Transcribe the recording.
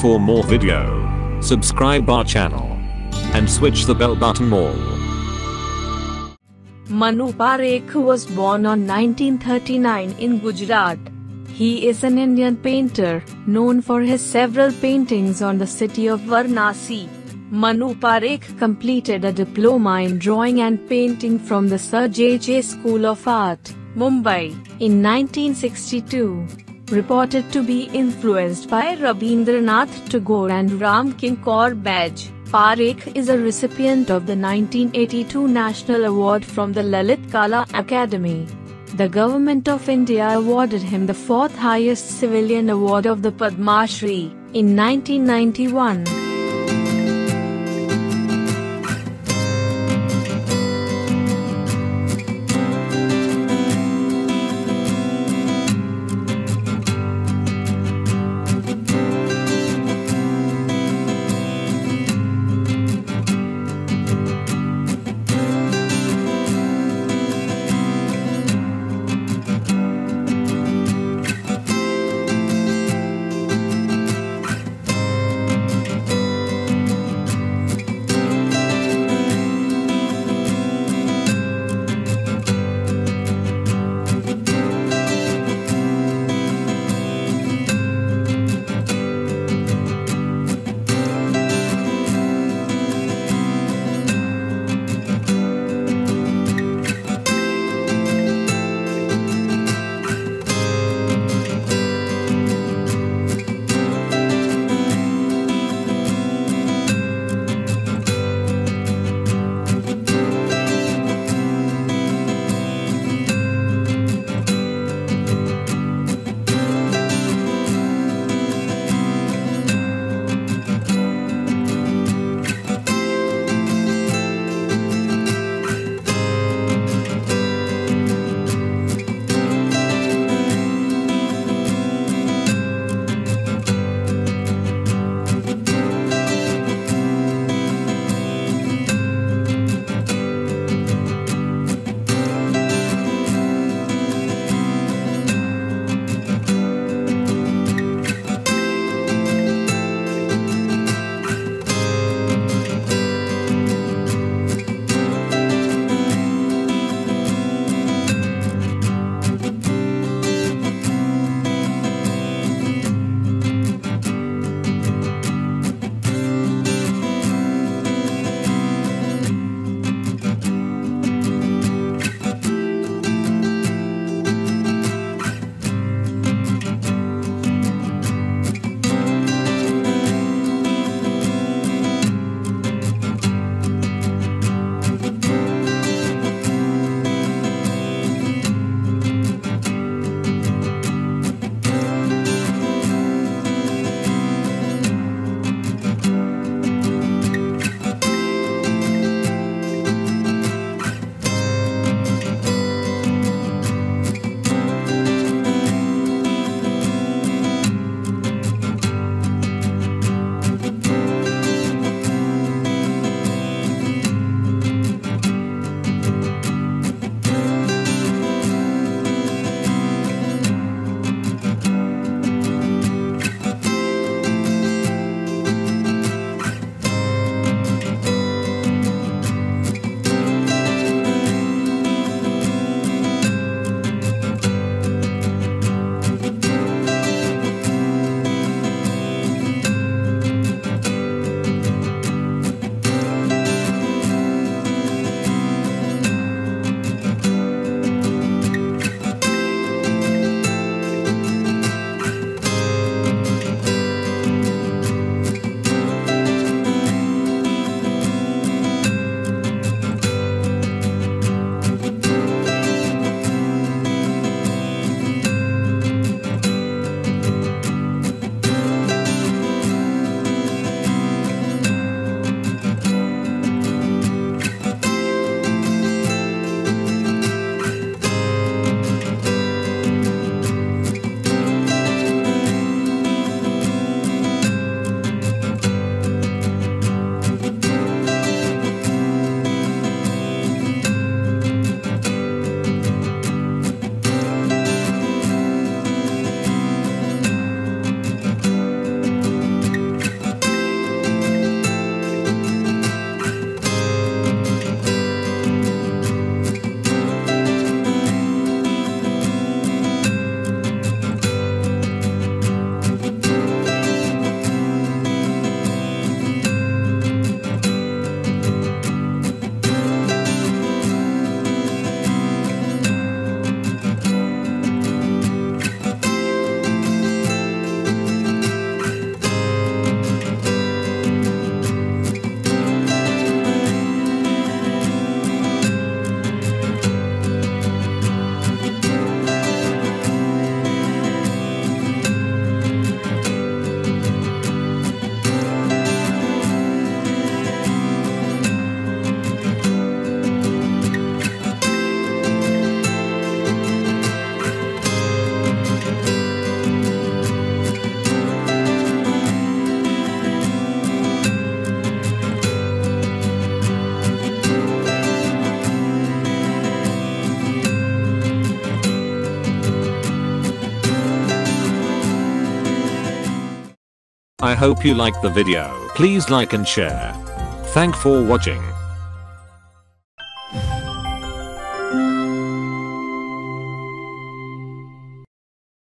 For more video, subscribe our channel and switch the bell button more. Manu Parekh was born on 1939 in Gujarat. He is an Indian painter, known for his several paintings on the city of Varanasi. Manu Parekh completed a diploma in drawing and painting from the Sir J. J. School of Art, Mumbai, in 1962. Reported to be influenced by Rabindranath Tagore and Ram Kinker Baij, Parekh is a recipient of the 1982 National Award from the Lalit Kala Akademi. The Government of India awarded him the fourth highest civilian award of the Padma Shri in 1991. I hope you liked the video. Please like and share. Thank for watching.